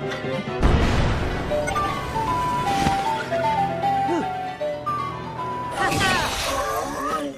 Música